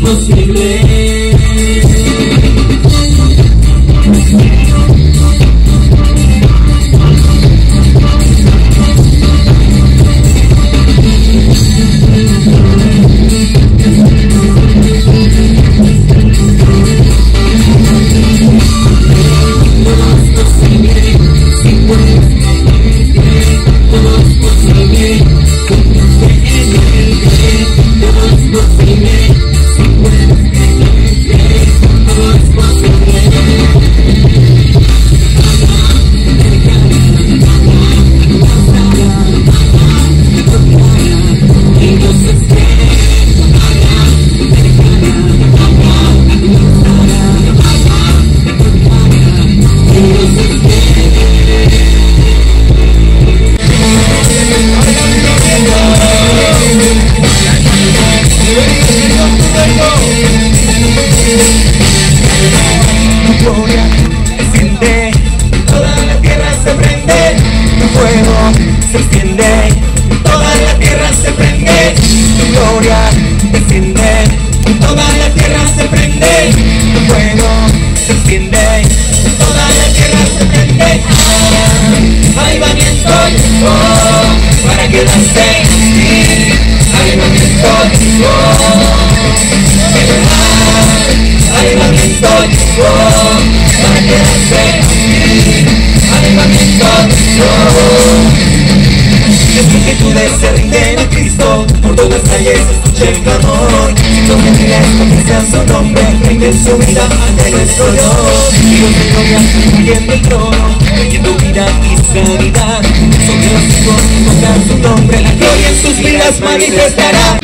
posible quedarse en ti, avivamiento llegó. Avivamiento llegó, para quedarse en ti, avivamiento llegó. Las multitudes se rinden a Cristo, por todas las calles escucha el clamor. Los gentiles confiesan su nombre, rinden su vida ante nuestro Dios. Dios de gloria, el trono, trayendo vida y sanidad. Hijos invocan su nombre, la gloria en sus vidas manifestará.